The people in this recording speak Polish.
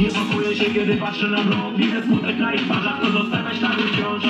Nie szokuję się, kiedy patrzę na blok Widzę smutek na ich twarzach, to zostawiać tak wciąż